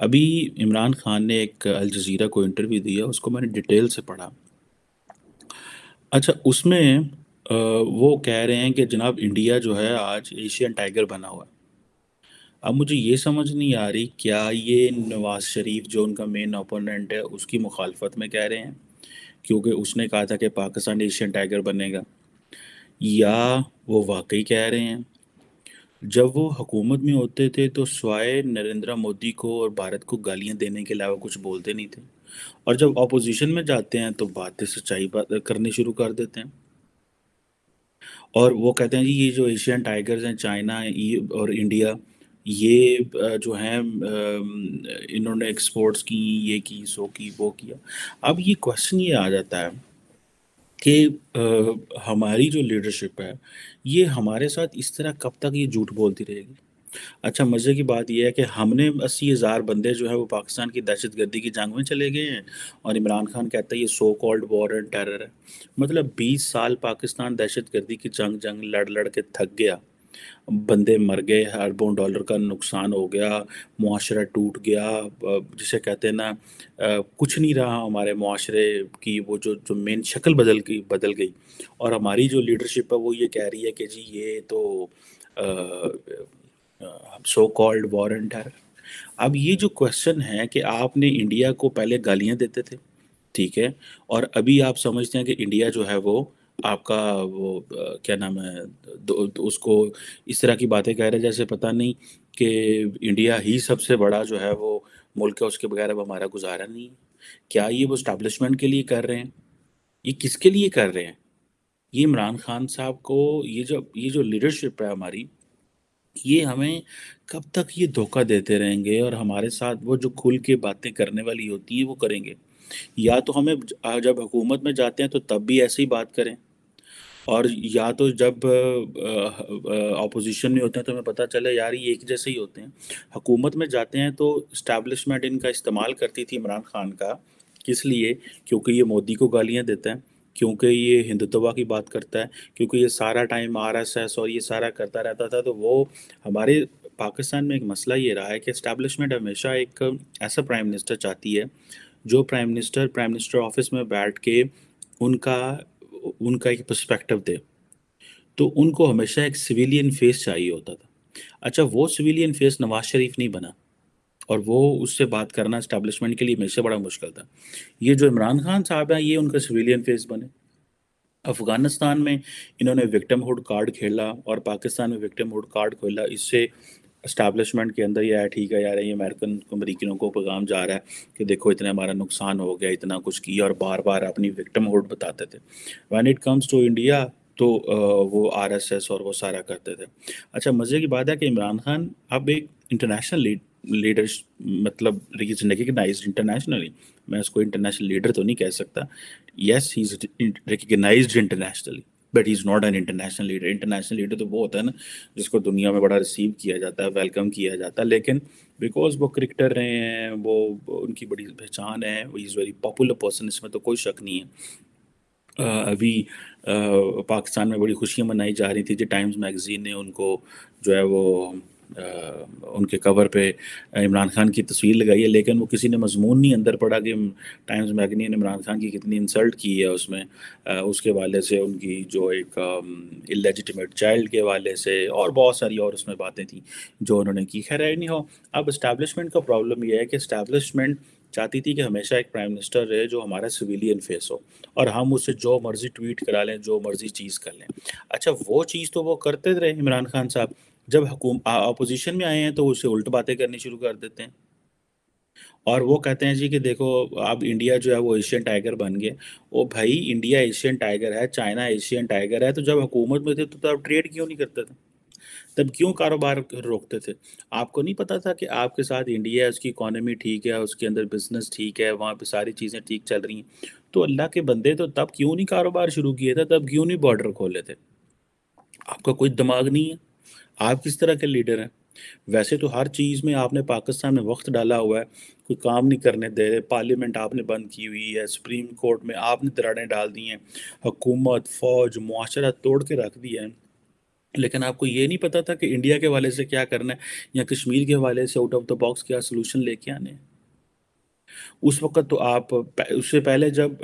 अभी इमरान खान ने एक अल जज़ीरा को इंटरव्यू दिया, उसको मैंने डिटेल से पढ़ा। अच्छा, उसमें वो कह रहे हैं कि जनाब इंडिया जो है आज एशियन टाइगर बना हुआ है। अब मुझे ये समझ नहीं आ रही क्या ये नवाज़ शरीफ जो उनका मेन ओपोनेंट है उसकी मुखालफत में कह रहे हैं? क्योंकि उसने कहा था कि पाकिस्तान एशियन टाइगर बनेगा या वो वाक़ई कह रहे हैं? जब वो हुकूमत में होते थे तो स्वाय नरेंद्र मोदी को और भारत को गालियाँ देने के अलावा कुछ बोलते नहीं थे और जब ऑपोज़िशन में जाते हैं तो बातें सच्चाई बात करनी शुरू कर देते हैं। और वो कहते हैं जी ये जो एशियन टाइगर्स हैं चाइना और इंडिया ये जो हैं इन्होंने एक्सपोर्ट्स की, ये की, सो की, वो किया। अब ये क्वेश्चन ये आ जाता है कि हमारी जो लीडरशिप है, ये हमारे साथ इस तरह कब तक ये झूठ बोलती रहेगी? अच्छा मज़े की बात यह है कि हमने 80,000 बंदे जो है वो पाकिस्तान की दहशत गर्दी की जंग में चले गए हैं और इमरान खान कहता है ये so called war and terror है। मतलब 20 साल पाकिस्तान दहशत गर्दी की जंग जंग लड़ लड़ के थक गया। बंदे मर गए, अरबों डॉलर का नुकसान हो गया, मुआशरा टूट गया जिसे कहते हैं ना कुछ नहीं रहा हमारे मुआशरे की वो जो जो मेन शक्ल बदल गई बदल गई और हमारी जो लीडरशिप है वो ये कह रही है कि जी ये तो so called war and terror. अब ये जो क्वेश्चन है कि आपने इंडिया को पहले गालियाँ देते थे, ठीक है? और अभी आप समझते हैं कि इंडिया जो है वो आपका वो क्या नाम है उसको इस तरह की बातें कह रहे जैसे पता नहीं कि इंडिया ही सबसे बड़ा जो है वो मुल्क है, उसके बगैर अब हमारा गुज़ारा नहीं है। क्या ये वो एस्टेब्लिशमेंट के लिए कर रहे हैं? ये किसके लिए कर रहे हैं? ये इमरान खान साहब को ये जो ये जो लीडरशिप है हमारी ये हमें कब तक ये धोखा देते रहेंगे और हमारे साथ वो जो खुल के बातें करने वाली होती हैं वो करेंगे। या तो हमें जब हुकूमत में जाते हैं तो तब भी ऐसे ही बात करें और या तो जब अ अ, ऑपोज़िशन में होते हैं तो हमें पता चले यार ये एक जैसे ही होते हैं। हुकूमत में जाते हैं तो एस्टेब्लिशमेंट इनका इस्तेमाल करती थी इमरान खान का, किस लिए? क्योंकि ये मोदी को गालियाँ देता है, क्योंकि ये हिंदुत्व की बात करता है, क्योंकि ये सारा टाइम आर एस एस और ये सारा करता रहता था तो वो हमारे पाकिस्तान में एक मसला ये रहा है कि एस्टेब्लिशमेंट हमेशा एक ऐसा प्राइम मिनिस्टर चाहती है, जो prime minister prime minister office में बैठ के उनका उनका एक पर्सपेक्टिव दे। तो उनको हमेशा एक सिविलियन फेस चाहिए होता था। अच्छा वो सिविलियन फेस नवाज़ शरीफ नहीं बना और वो उससे बात करना एस्टेब्लिशमेंट के लिए हमेशा बड़ा मुश्किल था। ये जो इमरान खान साहब हैं, ये उनका सिविलियन फेस बने। अफ़गानिस्तान में इन्होंने विक्टम हुड कार्ड खेला और पाकिस्तान में विक्टिमहुड कार्ड खेला। इससे एस्टेब्लिशमेंट के अंदर ये आया ठीक है यार ये अमेरिकन अमरीकियों को पैगाम जा रहा है कि देखो इतना हमारा नुकसान हो गया, इतना कुछ किया और बार-बार अपनी विक्टिमहुड बताते थे। When it comes to India तो वो आरएसएस और वो सारा करते थे। अच्छा मज़े की बात है कि इमरान खान अब एक इंटरनेशनल लीड लीडर्स मतलब ही इज़ रिकॉग्नाइज्ड इंटरनेशनली। मैं उसको इंटरनेशनल लीडर तो नहीं कह सकता। Yes he is recognised internationally but is not an international leader. International leader तो वो होता है ना जिसको दुनिया में बड़ा रिसीव किया जाता है, वेलकम किया जाता है। लेकिन बिकॉज़ वो क्रिकेटर रहे हैं, वो उनकी बड़ी पहचान है, वो इज़ वेरी पॉपुलर पर्सन इसमें तो कोई शक नहीं है। अभी पाकिस्तान में बड़ी खुशियाँ मनाई जा रही थी जो टाइम्स मैगज़ीन ने उनको जो है वो उनके कवर पे इमरान खान की तस्वीर लगाई है लेकिन वो किसी ने मज़मून नहीं अंदर पढ़ा कि टाइम्स मैगनी ने इमरान खान की कितनी इंसल्ट की है उसमें उसके वाले से उनकी जो एक इलेजिटिमेट चाइल्ड के वाले से और बहुत सारी और उसमें बातें थी जो उन्होंने की। ख़ैर नहीं हो अब एस्टेब्लिशमेंट का प्रॉब्लम यह है कि इस्टेबलिशमेंट चाहती थी कि हमेशा एक प्राइम मिनिस्टर रहे जो हमारा सिविलियन फेस हो और हम उससे जो मर्ज़ी ट्वीट करा लें, जो मर्ज़ी चीज़ कर लें। अच्छा वो चीज़ तो वो करते रहे इमरान खान साहब, जब हुकूम अ, में आए हैं तो उससे उल्ट बातें करनी शुरू कर देते हैं। और वो कहते हैं जी कि देखो अब इंडिया जो है वो एशियन टाइगर बन गया। ओ भाई इंडिया एशियन टाइगर है, चाइना एशियन टाइगर है, तो जब हुकूमत में थे तो तब ट्रेड क्यों नहीं करते थे? तब क्यों कारोबार रोकते थे? आपको नहीं पता था कि आपके साथ इंडिया है, उसकी इकॉनमी ठीक है, उसके अंदर बिज़नेस ठीक है, वहाँ पे सारी चीज़ें ठीक चल रही हैं। तो अल्लाह के बंदे तो तब क्यों नहीं कारोबार शुरू किए थे, तब क्यों नहीं बॉर्डर खोले थे? आपका कोई दिमाग नहीं है? आप किस तरह के लीडर हैं? वैसे तो हर चीज़ में आपने पाकिस्तान में वक़्त डाला हुआ है, कोई काम नहीं करने दे रहे, पार्लियामेंट आपने बंद की हुई है, सुप्रीम कोर्ट में आपने दराड़ें डाल दी हैं, हुकूमत, फ़ौज, मुआशरा तोड़ के रख दिया है। लेकिन आपको ये नहीं पता था कि इंडिया के हवाले से क्या करना है या कश्मीर के हवाले से आउट ऑफ़ द बॉक्स क्या सोल्यूशन लेके आने उस वक़्त तो आप उससे पहले जब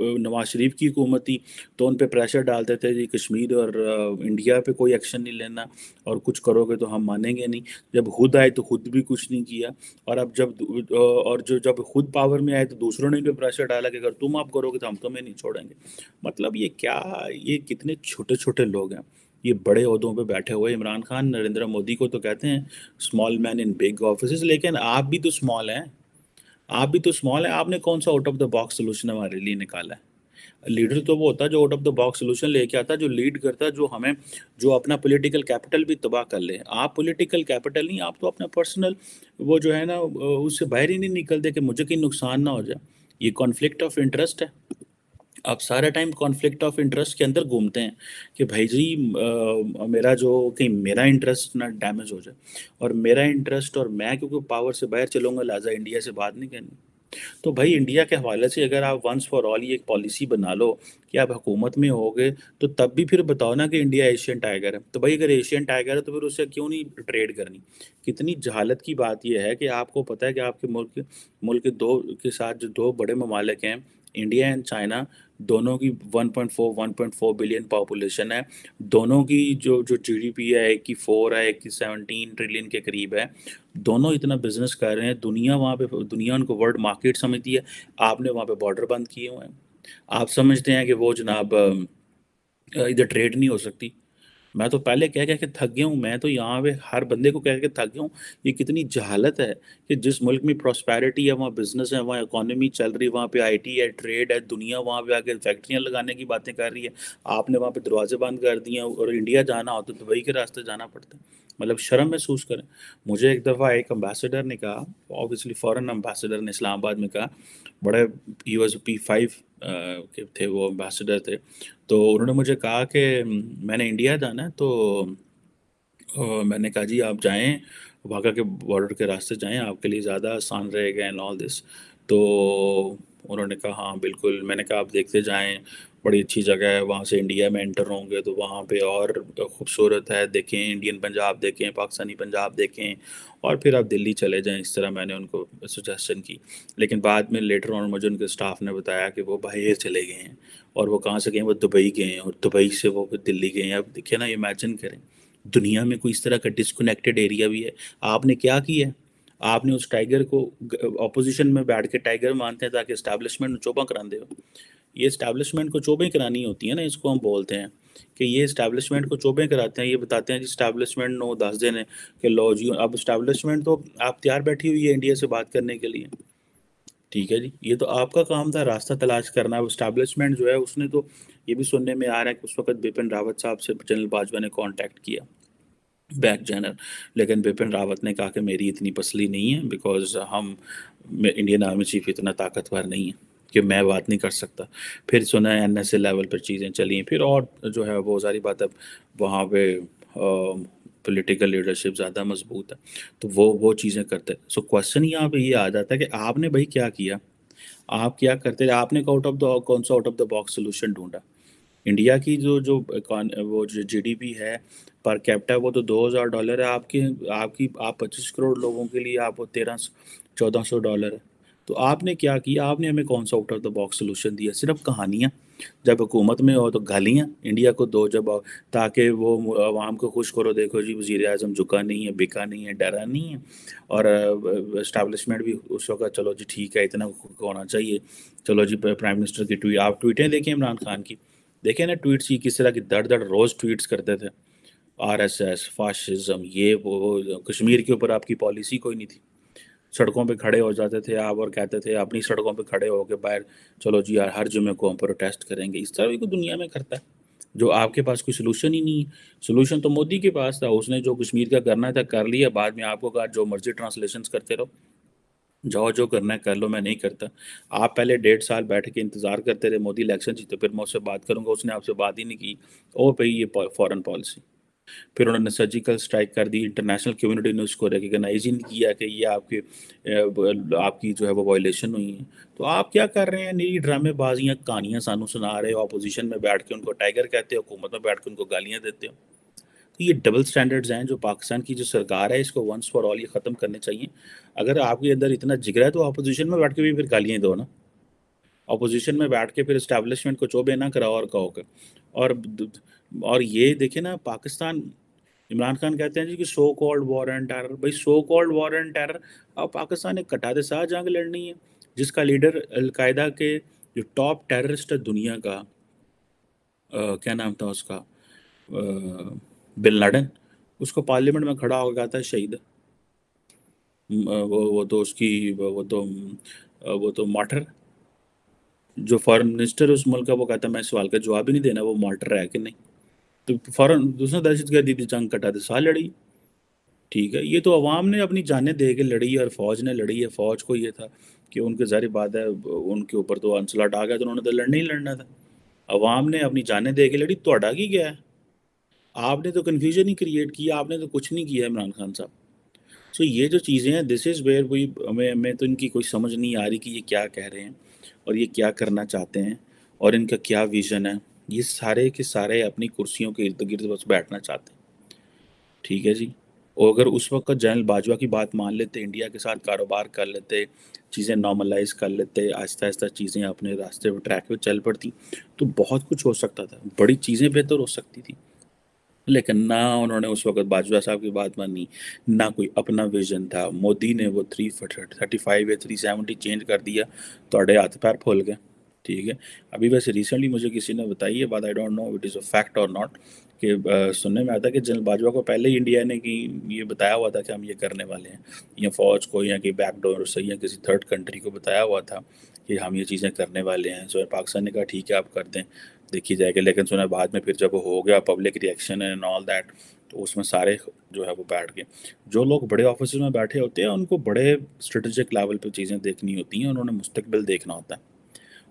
नवाज़ शरीफ की हुकूमत थी तो उन पर प्रेशर डालते थे जी कश्मीर और इंडिया पे कोई एक्शन नहीं लेना और कुछ करोगे तो हम मानेंगे नहीं। जब खुद आए तो खुद भी कुछ नहीं किया और अब जब और जो, जब खुद पावर में आए तो दूसरों ने भी प्रेशर डाला कि अगर तुम आप करोगे तो हम तुम्हें नहीं छोड़ेंगे। मतलब ये क्या, ये कितने छोटे छोटे लोग हैं। ये बड़े अहदों पे बैठे हुए इमरान खान, नरेंद्र मोदी को तो कहते हैं small man in big office लेकिन आप भी तो स्मॉल हैं। आप भी तो स्मॉल है, आपने कौन सा out of the box solution हमारे लिए निकाला है? लीडर तो वो होता है जो out of the box solution लेके आता, जो लीड करता है जो हमें, जो अपना पॉलिटिकल कैपिटल भी तबाह कर ले। आप पॉलिटिकल कैपिटल नहीं, आप तो अपना पर्सनल वो जो है ना उससे बाहर ही नहीं निकलते कि मुझे कहीं नुकसान ना हो जाए। ये कॉन्फ्लिक्ट ऑफ़ इंटरेस्ट है। आप सारा टाइम कॉन्फ्लिक्ट ऑफ़ इंटरेस्ट के अंदर घूमते हैं कि भाई जी आ, मेरा जो कहीं मेरा इंटरेस्ट ना डैमेज हो जाए। और मेरा इंटरेस्ट और मैं क्योंकि पावर से बाहर चलूँगा लिहाजा इंडिया से बात नहीं करनी। तो भाई इंडिया के हवाले से अगर आप वंस फॉर ऑल ये एक पॉलिसी बना लो कि आप हुकूमत में होगे तो तब भी फिर बताओ ना कि इंडिया एशियन टाइगर है। तो भाई अगर एशियन टाइगर है तो फिर उससे क्यों नहीं ट्रेड करनी? कितनी जहालत की बात यह है कि आपको पता है कि आपके मुल्क मुल्क दो के साथ जो दो बड़े ममालिक हैं इंडिया एंड चाइना दोनों की 1.4 1.4 बिलियन पॉपुलेशन है। दोनों की जो जो जीडीपी है, एक की फोर है, एक की सेवनटीन ट्रिलियन के करीब है। दोनों इतना बिज़नेस कर रहे हैं। दुनिया वहाँ पे, दुनिया उनको वर्ल्ड मार्केट समझती है। आपने वहाँ पे बॉर्डर बंद किए हुए हैं। आप समझते हैं कि वो जनाब इधर ट्रेड नहीं हो सकती। मैं तो पहले कह कह के थक गया हूँ, मैं तो यहाँ पे हर बंदे को कह के थक गया हूँ, ये कितनी जहालत है कि जिस मुल्क में प्रॉस्पेरिटी है, वहाँ बिज़नेस है, वहाँ इकोनॉमी चल रही है, वहाँ पे आईटी है ट्रेड है, दुनिया वहाँ पे आके फैक्ट्रियाँ लगाने की बातें कर रही है। आपने वहाँ पे दरवाजे बंद कर दिए और इंडिया जाना हो तो दुबई के रास्ते जाना पड़ता है। मतलब शर्म महसूस करें। मुझे एक दफ़ा एक अम्बेसडर ने कहा ऑब्वियसली फॉरेन अम्बेसडर ने इस्लामाबाद में कहा, बड़े ही वॉज़ पी फाइव के थे वो एम्बेसडर थे। तो उन्होंने मुझे कहा कि, मैंने इंडिया जाना है तो मैंने कहा, जी, आप जाएँ वाघा के बॉर्डर के रास्ते जाएँ, आपके लिए ज़्यादा आसान रहेगा एंड ऑल दिस तो उन्होंने कहा हाँ बिल्कुल। मैंने कहा, आप देखते जाएँ, बड़ी अच्छी जगह है, वहाँ से इंडिया में एंटर होंगे तो वहाँ पे और खूबसूरत है, देखें इंडियन पंजाब देखें पाकिस्तानी पंजाब देखें। और फिर आप दिल्ली चले जाएँ, इस तरह मैंने उनको सजेशन की। लेकिन बाद में लेटर ऑन मुझे उनके स्टाफ ने बताया कि वो बाहर चले गए हैं और वो कहाँ से गए वो दुबई गए हैं और दुबई से वो दिल्ली गए हैं। अब देखिए ना इमेजिन करें, दुनिया में कोई इस तरह का डिसकनेक्टेड एरिया भी है। आपने क्या किया? है आपने उस टाइगर को अपोजिशन में बैठ के टाइगर मानते हैं ताकि इस्टेब्लिशमेंट चौपा कराते हो ये इस्टेब्लिशमेंट को चौबें करानी होती है ना, इसको हम बोलते हैं कि ये इस्टेब्लिशमेंट को चौबें कराते हैं। ये बताते हैं जी इस्टेब्लिशमेंट नो दस दिन है कि लो जी, अब इस्टेब्लिशमेंट तो आप तैयार बैठी हुई है इंडिया से बात करने के लिए। ठीक है जी, ये तो आपका काम था, रास्ता तलाश करना। अब इस्टेब्लिशमेंट जो है, उसने तो ये भी सुनने में आ रहा है कि उस वक्त बिपिन रावत साहब से जनरल बाजवा ने कॉन्टैक्ट किया। बैक जनरल लेकिन बिपिन रावत ने कहा कि मेरी इतनी पसली नहीं है बिकॉज़ हम इंडियन आर्मी चीफ इतना ताकतवर नहीं है कि मैं बात नहीं कर सकता। फिर सुना एन एस लेवल पर चीज़ें चली। फिर और जो है वो सारी बात अब वहाँ पे पॉलिटिकल लीडरशिप ज़्यादा मज़बूत है। तो वो वो चीज़ें करते। सो क्वेश्चन यहाँ पे ये आ जाता है कि आपने भाई क्या किया? आप क्या करते आपने आउट ऑफ़ द कौन सा out of the box solution ढूंढा? इंडिया की जो जो वो जो जीडीपी है पर कैप्टा वो तो दो हज़ार डॉलर है। आपके, आपकी, आप पच्चीस करोड़ लोगों के लिए आप वो तेरह चौदह सौ डॉलर है। तो आपने क्या किया? आपने हमें कौन सा out of the box solution दिया? सिर्फ़ कहानियाँ। जब हुकूमत में हो तो गालियाँ। इंडिया को दो जब ताकि वो आवाम को खुश करो, देखो जी वज़ी अजम झुका नहीं है, बिका नहीं है, डरा नहीं है। और इस्टबलिशमेंट भी उस वक्त, चलो जी, ठीक है, इतना होना चाहिए। चलो जी प्राइम मिनिस्टर की ट्वीट आप ट्वीटें देखें इमरान खान की। देखें ना ट्वीट्स की, किस तरह की दर दर रोज़ ट्वीट्स करते थे। आर एस एस फाशिज़म ये, वो कश्मीर के ऊपर आपकी पॉलिसी कोई नहीं थी। सड़कों पे खड़े हो जाते थे आप और कहते थे, अपनी सड़कों पे खड़े हो के बाहर, चलो जी यार, हर जुमे को हम प्रोटेस्ट करेंगे। इस तरह भी को दुनिया में करता है, जो आपके पास कोई सोल्यूशन ही नहीं है। सोल्यूशन तो मोदी के पास था, उसने जो कश्मीर का करना था, कर लिया, बाद में आपको कहा, जो मर्ज़ी ट्रांसलेशन करते रहो। जाओ, जो करना है कर लो, मैं नहीं करता। आप पहले डेढ़ साल बैठ के इंतज़ार करते रहे, मोदी इलेक्शन जीते, फिर मैं उससे बात करूँगा, उसने आपसे बात ही नहीं की। ओ भाई, ये फॉरेन पॉलिसी फिर उन्होंने सर्जिकल स्ट्राइक कर दी इंटरनेशनल कम्युनिटी ने उसको रिकगनाइज ही नहीं किया कि ये आपके आपकी जो है वो वायलेशन हुई है। तो आप क्या कर रहे हैं? नई ड्रामेबाजियाँ कहानियाँ सानू सुना रहे हो अपोजिशन में बैठ के उनको टाइगर कहते हो, हुकूमत में बैठ के उनको गालियाँ देते हो। तो ये डबल स्टैंडर्ड्स हैं जो पाकिस्तान की जो सरकार है इसको वंस फॉर ऑल ये ख़त्म करने चाहिए। अगर आपके अंदर इतना जिगरा है तो अपोजिशन में बैठ के भी फिर गालियाँ दो ना। अपोजिशन में बैठ के फिर इस्टेब्लिशमेंट को चोबे ना कराओ और कहो कर और और ये देखे ना पाकिस्तान इमरान खान कहते हैं जी कि so called war and terror भाई so called war and terror अब पाकिस्तान एक कटा दे साथ जंग लड़नी है जिसका लीडर अलकायदा के जो टॉप टेररिस्ट है दुनिया का आ, क्या नाम था उसका? बिन लाडन उसको पार्लियामेंट में खड़ा हो गया था शहीद वो वो तो उसकी, वो तो वो तो मार्टर। जो फॉरेन मिनिस्टर उस मुल्क का, वो कहता है, मैं सवाल का जवाब ही नहीं देना, वो मार्टर है कि नहीं? तो फ़ौरन दूसरा दहशत गर्दी थी जंग कटा सा लड़ी। ठीक है, ये तो अवाम ने अपनी जानें दे के लड़ी और फौज ने लड़ी है। फौज को ये था कि उनके जारी बात है, उनके ऊपर तो अंसलाट आ गया तो उन्होंने तो लड़ना ही लड़ना था। अवाम ने अपनी जानें दे के लड़ी तो की गया है? आपने तो कन्फ्यूज़न ही क्रिएट किया आपने तो कुछ नहीं किया इमरान खान साहब। सो ये जो चीज़ें हैं दिस इज़ वेयर वही हमें हमें तो इनकी कोई समझ नहीं आ रही कि ये क्या कह रहे हैं और ये क्या करना चाहते हैं और इनका क्या विज़न है। ये सारे के सारे अपनी कुर्सियों के इर्द गिर्द बस बैठना चाहते हैं। ठीक है जी? और अगर उस वक्त जनरल बाजवा की बात मान लेते, इंडिया के साथ कारोबार कर लेते, चीज़ें नॉर्मलाइज कर लेते आहिस्ता आहिस्ता चीज़ें अपने रास्ते पर ट्रैक पर चल पड़ती तो बहुत कुछ हो सकता था। बड़ी चीज़ें बेहतर हो सकती थी। लेकिन ना उन्होंने उस वक्त बाजवा साहब की बात मानी, ना कोई अपना विजन था। मोदी ने वो थ्री थर्टी फाइव या थ्री सेवेंटी चेंज कर दिया तो हाथ पैर फूल गए। ठीक है? अभी वैसे रिसेंटली मुझे किसी ने बताई है बात I don't know it is a fact और नॉट कि सुनने में आता कि जनरल बाजवा को पहले ही इंडिया ने कि ये बताया हुआ था कि हम ये करने वाले हैं। या फ़ौज को या कि बैकडोर से या किसी थर्ड कंट्री को बताया हुआ था। कि हम ये चीज़ें करने वाले हैं। सो पाकिस्तान ने कहा, ठीक है, आप कर दें, देखी जाएगी। लेकिन सुना, बाद में फिर जब हो गया public reaction and all that तो उसमें सारे जो है वो बैठ गए। जो लोग बड़े ऑफ़िस में बैठे होते हैं, उनको बड़े स्ट्रेटजिक लेवल पर चीज़ें देखनी होती हैं, उन्होंने मुस्तबिल देखना होता है।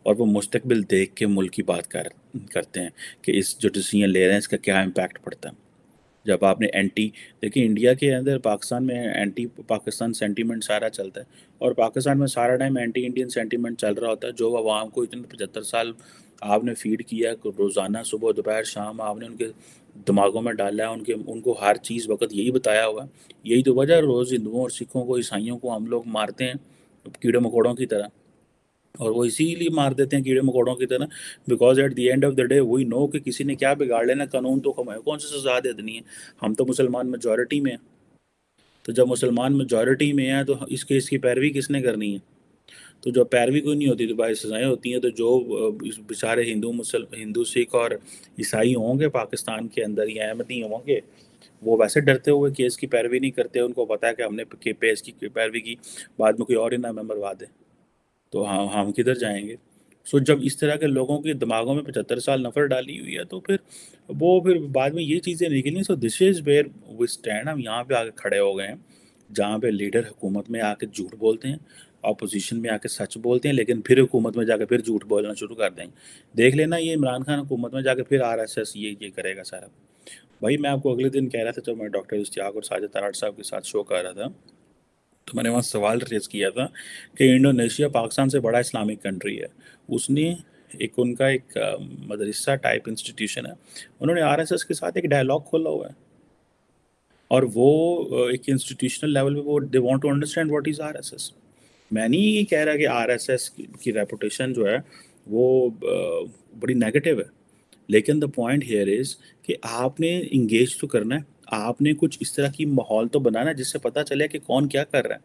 और वो मुस्तकबिल देख के मुल्क की बात कर, करते हैं कि इस जो डिसीज़न ले रहे हैं, इसका क्या इम्पैक्ट पड़ता है। जब आपने एंटी देखिए इंडिया के अंदर पाकिस्तान में एंटी पाकिस्तान सेंटीमेंट सारा चलता है और पाकिस्तान में सारा टाइम एंटी इंडियन सेंटीमेंट चल रहा होता है, जो आवाम को इतने पचहत्तर साल आपने फ़ीड किया, रोज़ाना सुबह दोपहर शाम आपने उनके दिमागों में डाला है उनके, उनको हर चीज़ वक्त यही बताया हुआ यही तो वजह रोज़ हिंदुओं और सिखों को, ईसाइयों को हम लोग मारते हैं कीड़े मकोड़ों की तरह। और वो इसीलिए मार देते हैं कीड़े मकोड़ों की तरह because at the end of the day वही नो कि किसी ने क्या बिगाड़ लेना, कानून तो कम है, कौन सी सजा दे देनी है? हम तो मुसलमान मेजोरिटी में हैं। तो जब मुसलमान मेजोरिटी में है तो इस केस की पैरवी किसने करनी है? तो जब पैरवी कोई नहीं होती तो भाई सजाएँ होती हैं तो जो बेचारे हिंदू, मुसल, हिंदू, सिख और ईसाई होंगे पाकिस्तान के अंदर या अहमदी होंगे, वो वैसे डरते हुए केस की पैरवी नहीं करते, उनको पता है कि हमने केस की पैरवी की, बाद में कोई और ही ना मरवा दे। तो हाँ हम किधर जाएँगे? सो जब इस तरह के लोगों के दिमागों में पचहत्तर साल नफर डाली हुई है तो फिर वो फिर बाद में ये चीज़ें निकली so this is where we stand हम यहाँ पे आके खड़े हो गए हैं, जहाँ पे लीडर हुकूमत में आके झूठ बोलते हैं अपोजिशन में आके सच बोलते हैं, लेकिन फिर हुकूमत में जाकर फिर झूठ बोलना शुरू कर देंगे। देख लेना ये इमरान खान हुकूमत में जाकर फिर आर ये ये करेगा सारा। भाई, मैं आपको अगले दिन कह रहा था जब मैं डॉक्टर इश्तियाक और साजिद तराट साहब के साथ शो कर रहा था। तो मैंने वहाँ सवाल रेज किया था कि इंडोनेशिया पाकिस्तान से बड़ा इस्लामिक कंट्री है। उसने एक उनका एक मदरसा टाइप इंस्टीट्यूशन है। उन्होंने आरएसएस के साथ एक डायलॉग खोला हुआ है। और वो एक इंस्टीट्यूशनल लेवल पे वो they want to understand what is RSS मैं नहीं ये कह रहा कि आरएसएस की रेपुटेशन जो है, वो बड़ी नेगेटिव है। लेकिन द पॉइंट हेयर इज़ कि आपने इंगेज तो करना है। आपने कुछ इस तरह की माहौल तो बनाना जिससे पता चले कि कौन क्या कर रहा है।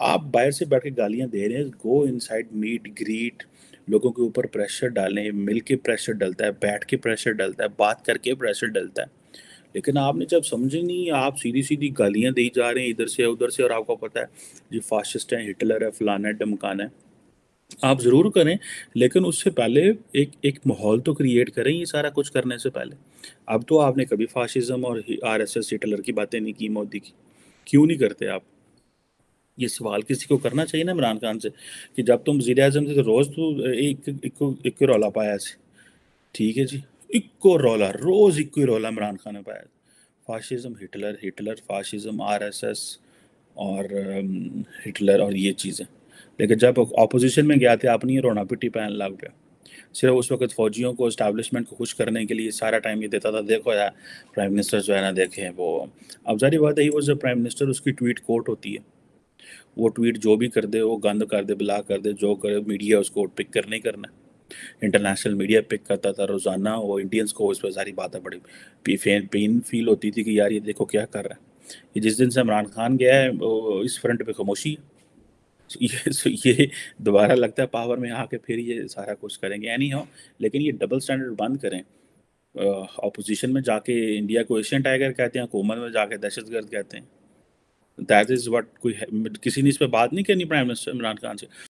आप बाहर से बैठ के गालियाँ दे रहे हैं go inside meet greet लोगों के ऊपर प्रेशर डालें मिल के प्रेशर डलता है, बैठ के प्रेशर डलता है, बात करके प्रेशर डलता है। लेकिन आपने जब समझे नहीं, आप सीधी सीधी गालियाँ दी जा रहे हैं, इधर से उधर से। और आपको पता है, ये फाशिस्ट हैं हिटलर है, फलाना है डमकाना है। आप ज़रूर करें लेकिन उससे पहले एक एक माहौल तो क्रिएट करें ये सारा कुछ करने से पहले। अब तो आपने कभी फाशिज्म और आर एस एस हिटलर की बातें नहीं की मोदी की। क्यों नहीं करते आप? ये सवाल किसी को करना चाहिए ना इमरान खान से कि जब तुम वजी अजम थे तो रोज़ तो एक एक, एक रौला पाया से ठीक है जी इक्को रौला रोज़ इक्को रौला इमरान खान ने पाया। Fascism Hitler Hitler fascism RSS और हिटलर और ये चीज़ें। लेकिन जब अपोजिशन में गया थे अपनी रोना पिट्टी पहन लग गया सिर्फ़ उस वक़्त फ़ौजियों को एस्टेब्लिशमेंट को खुश करने के लिए सारा टाइम ये देता था, देखो यार प्राइम मिनिस्टर जो है ना देखें वो अब ज़ाहिर बात है वो अ प्राइम मिनिस्टर उसकी ट्वीट कोट होती है। वो ट्वीट जो भी कर दे, वो गंद कर दे, बिला कर दे, जो करे मीडिया उसको पिक करना ही करना। इंटरनेशनल मीडिया पिक करता था रोज़ाना, वो इंडियंस को उस पर सारी बातें बड़ी पेन फ़ील होती थी कि यार ये देखो क्या कर रहा है। ये जिस दिन से इमरान खान गया है इस फ्रंट पे खामोशी है। ये सो ये दोबारा लगता है पावर में आके फिर ये सारा कुछ करेंगे एनी हो लेकिन ये डबल स्टैंडर्ड बंद करें। अपोजिशन में जाके इंडिया को एशियन टाइगर कहते हैं, हुकूमत में जाके दहशत गर्द कहते हैं। दैट इज़ वट कोई किसी ने इस पर बात नहीं करनी प्राइम मिनिस्टर इमरान खान से।